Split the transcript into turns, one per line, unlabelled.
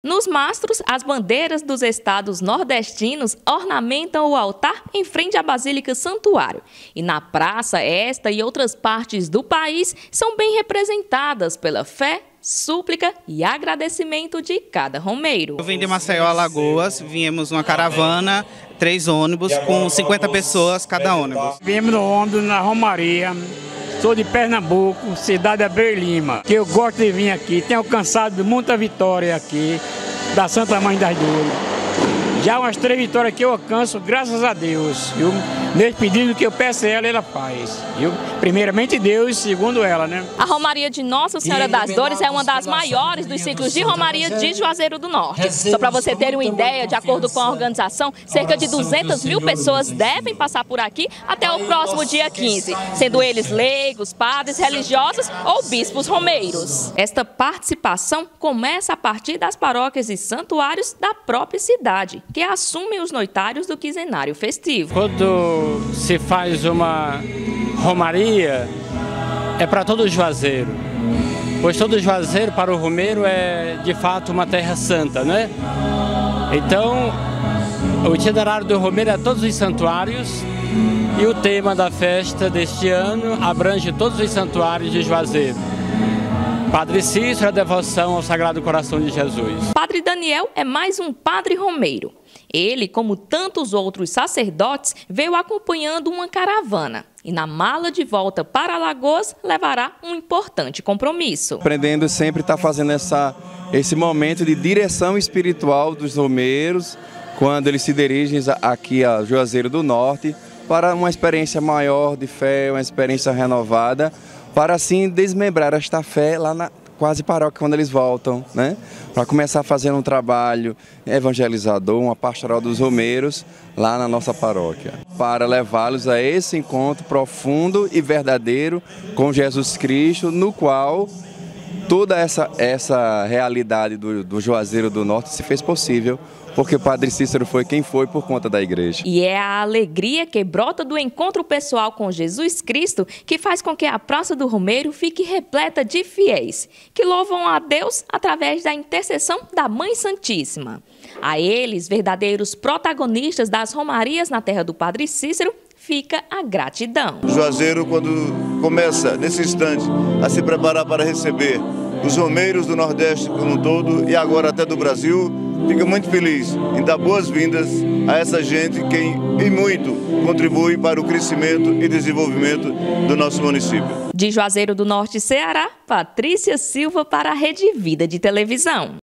Nos mastros, as bandeiras dos estados nordestinos ornamentam o altar em frente à Basílica Santuário. E na praça, esta e outras partes do país são bem representadas pela fé, súplica e agradecimento de cada romeiro.
Eu vim de Maceió, Alagoas, viemos uma caravana, três ônibus, com 50 pessoas cada ônibus.
Viemos no ônibus na Romaria, Sou de Pernambuco, cidade Abreu Lima, que eu gosto de vir aqui. Tenho alcançado muita vitória aqui, da Santa Mãe das Dores. Já umas três vitórias que eu alcanço, graças a Deus. Viu? Nesse pedido que eu peço a ela, ela faz. Viu? Primeiramente Deus, segundo ela, né?
A Romaria de Nossa Senhora das Dores é uma das maiores dos ciclos de Romaria de Juazeiro do Norte. Só para você ter uma ideia, de acordo com a organização, cerca de 200 mil pessoas devem passar por aqui até o próximo dia 15, sendo eles leigos, padres, religiosos ou bispos romeiros. Esta participação começa a partir das paróquias e santuários da própria cidade, que assumem os noitários do quinzenário festivo.
Quando se faz uma romaria, é para todo Juazeiro. Pois todo Juazeiro para o Romeiro é de fato uma terra santa, né? Então, o itinerário do Romeiro é todos os santuários e o tema da festa deste ano abrange todos os santuários de Juazeiro. Padre Cícero, a devoção ao Sagrado Coração de Jesus.
Padre Daniel é mais um padre romeiro. Ele, como tantos outros sacerdotes, veio acompanhando uma caravana e na mala de volta para Alagoas levará um importante compromisso.
Aprendendo sempre estar tá fazendo essa, esse momento de direção espiritual dos romeiros, quando eles se dirigem aqui a Juazeiro do Norte, para uma experiência maior de fé, uma experiência renovada, para assim desmembrar esta fé lá na quase paróquia quando eles voltam, né? Para começar fazendo um trabalho evangelizador, uma pastoral dos romeiros lá na nossa paróquia, para levá-los a esse encontro profundo e verdadeiro com Jesus Cristo, no qual toda essa, essa realidade do, do Juazeiro do Norte se fez possível porque o Padre Cícero foi quem foi por conta da igreja.
E é a alegria que brota do encontro pessoal com Jesus Cristo que faz com que a Praça do Romeiro fique repleta de fiéis, que louvam a Deus através da intercessão da Mãe Santíssima. A eles, verdadeiros protagonistas das romarias na terra do Padre Cícero, fica a gratidão.
O Juazeiro, quando começa, nesse instante, a se preparar para receber os romeiros do Nordeste como um todo e agora até do Brasil, fica muito feliz em dar boas-vindas a essa gente que em muito contribui para o crescimento e desenvolvimento do nosso município.
De Juazeiro do Norte, Ceará, Patrícia Silva para a Rede Vida de Televisão.